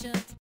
shut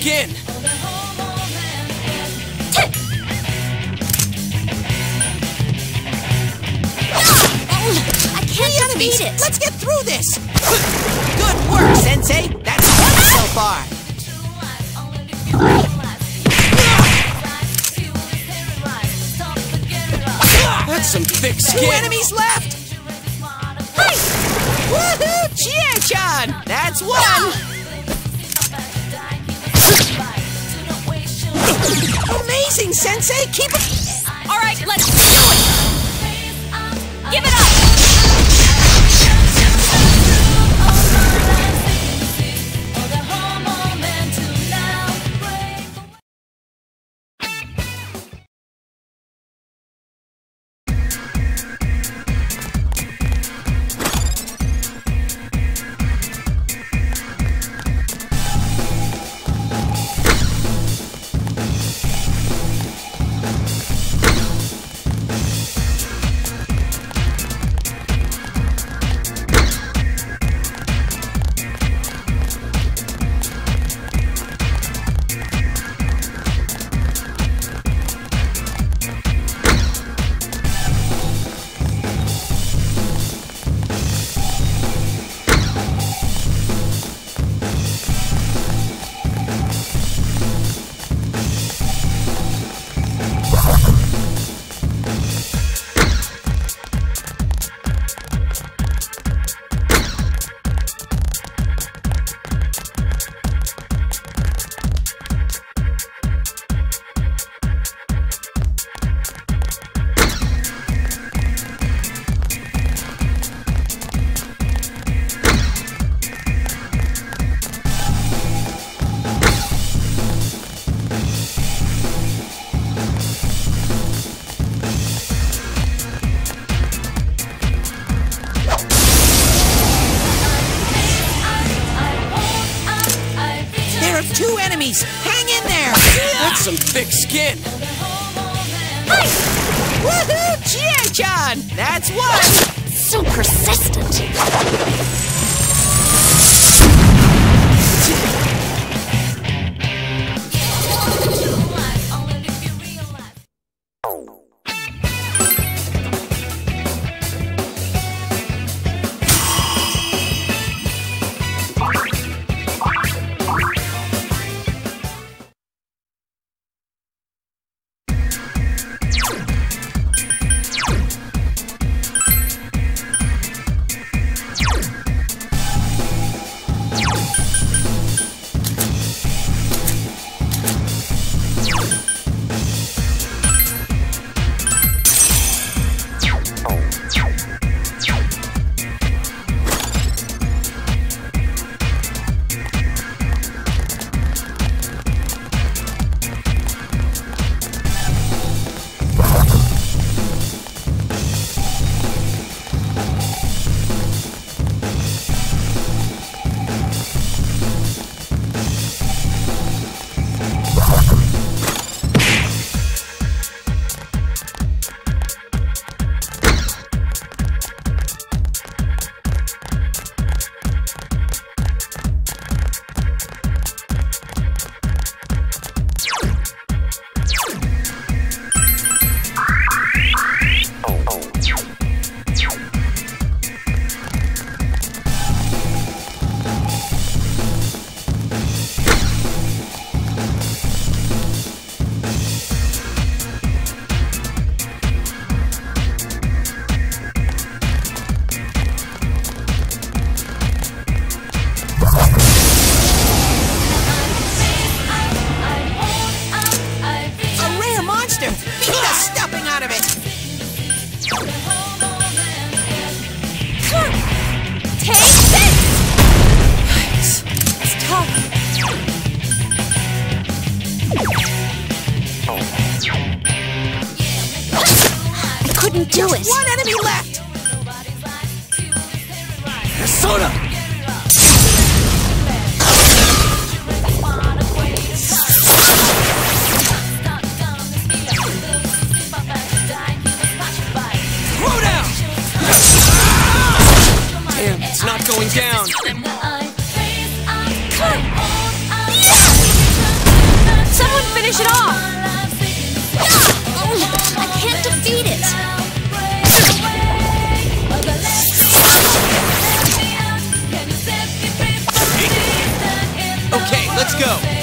Skin. I can't enemies. it! Let's get through this! Good work, Sensei! That's one so far! That's some thick Two skin. enemies left! Hey! Woohoo! Chie-chan! That's one! Amazing, Sensei! Keep it... All right, let's do it. Give it up. It. One enemy left! Persona! Throw down! Damn, it's not going down. Someone finish it off! Let's go.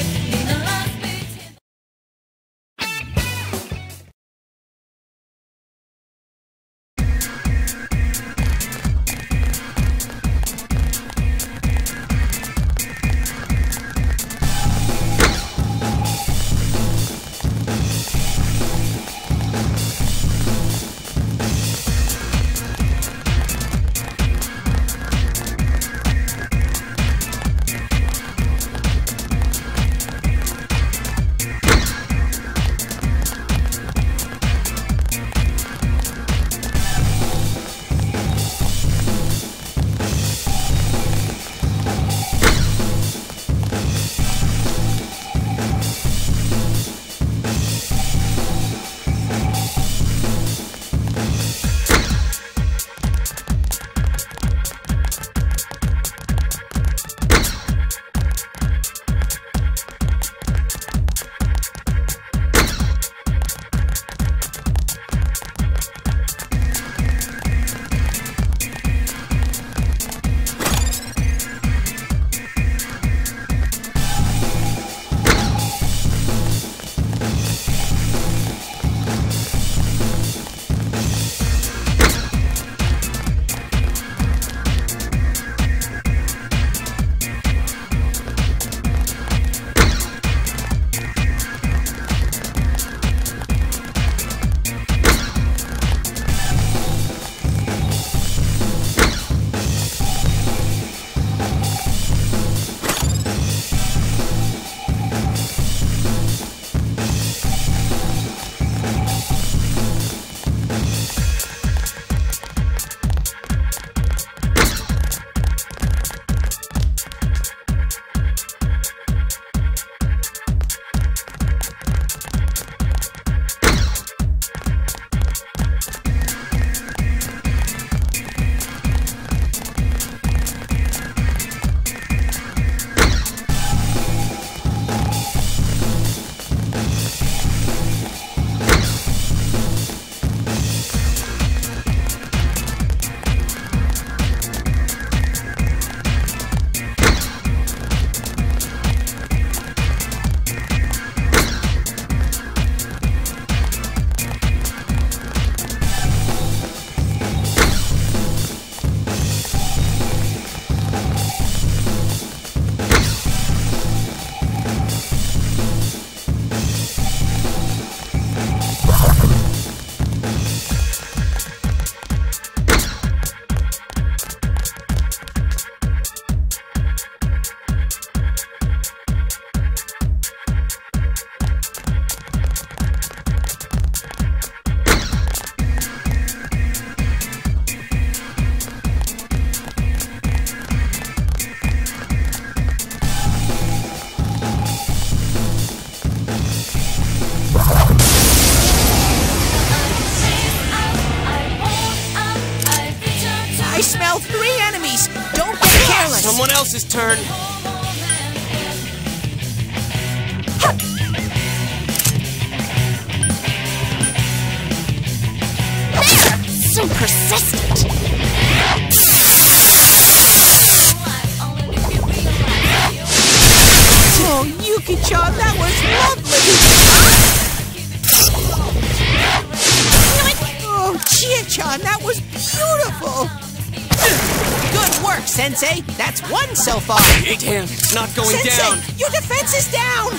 Sensei! That's one so far! Damn, it's not going Sensei, down. your defense is down!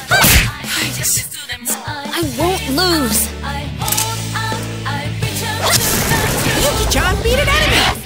I won't lose. Yuki-chan beat an enemy!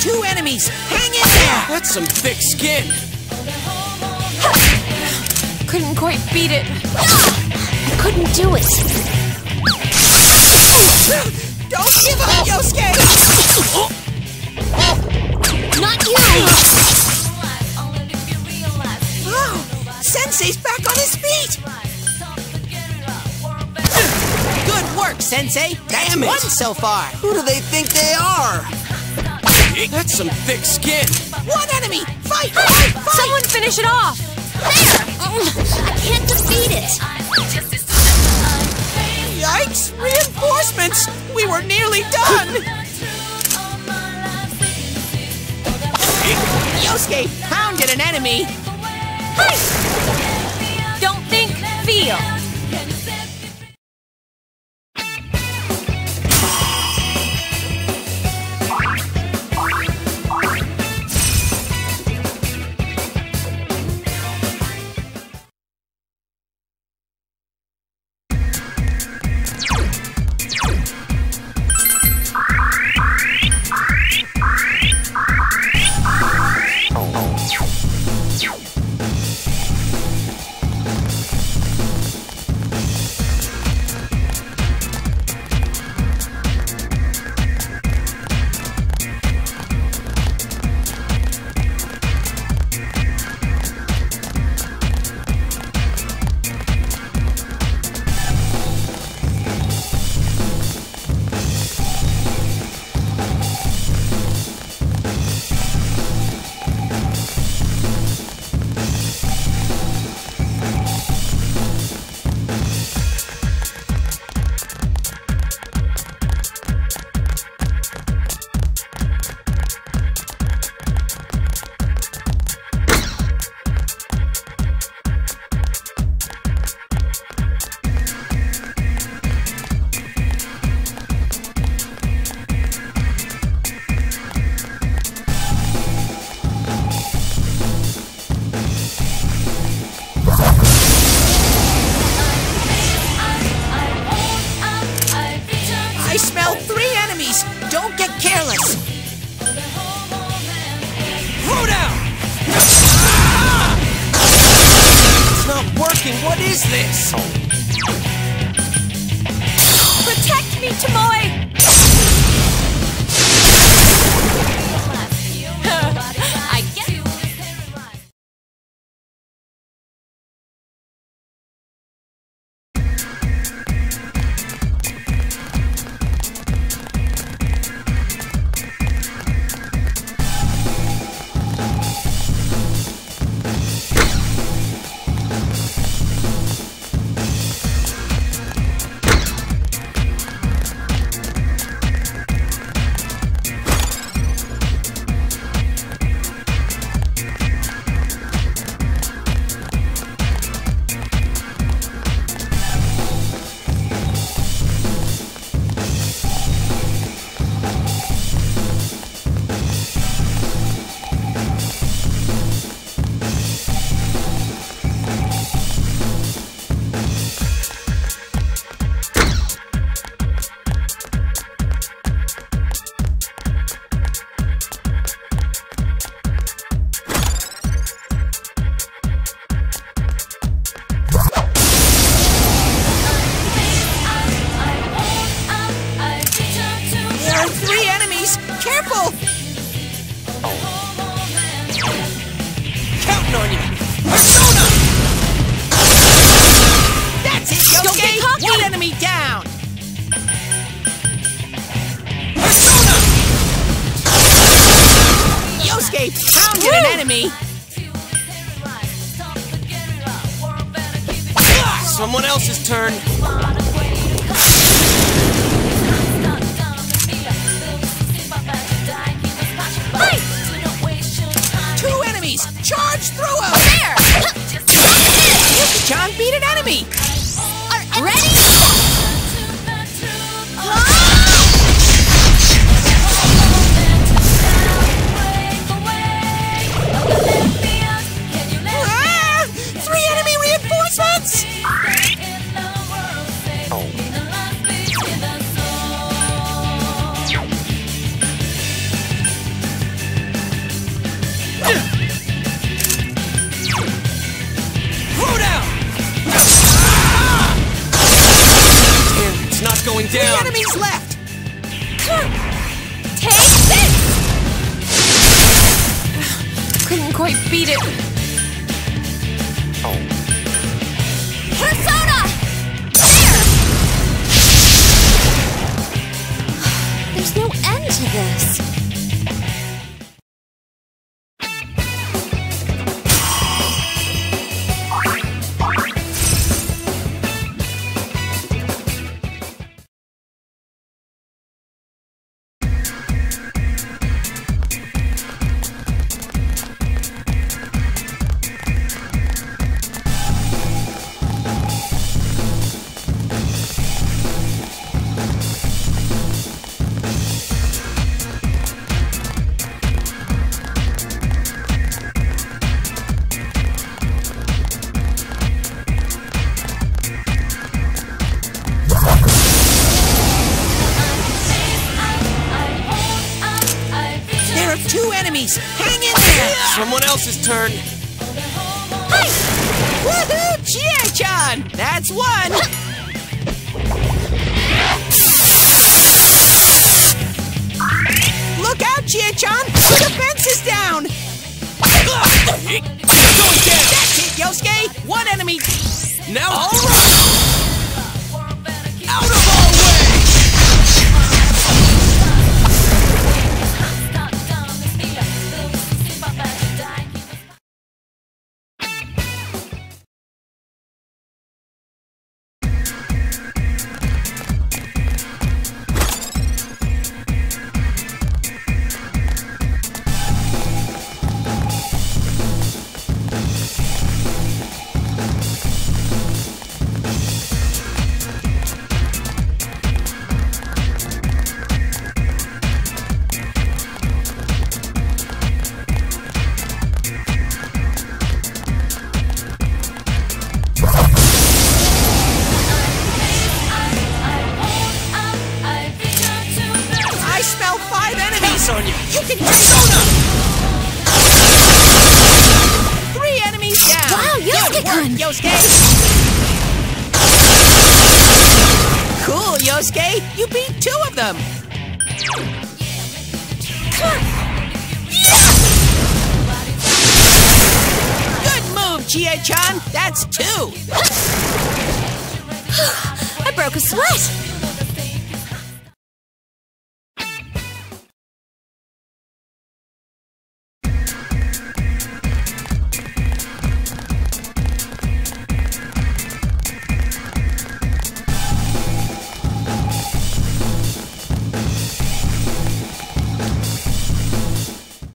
Two enemies! Hang in there! That's some thick skin. Couldn't quite beat it. I couldn't do it. Don't give up, Yosuke! Not you! Oh, Sensei's back on his feet! Good work, Sensei! That's Damn it. one so far! Who do they think they are? That's some thick skin. One enemy! Fight! Fight! Fight! Someone finish it off! There! Oh. I can't defeat it! Yikes! Reinforcements! We were nearly done! Yosuke pounded an enemy! Don't think, feel. Turn. There two enemies. Hang in there. Someone else's turn. Woohoo! Chie-chan! That's one. Look out, Chie-chan! The fence is down. Going down. That's it, Yosuke. One enemy. Now, all Yosuke. Cool, Yosuke. You beat two of them. Good move, Chie-chan. That's two. I broke a sweat.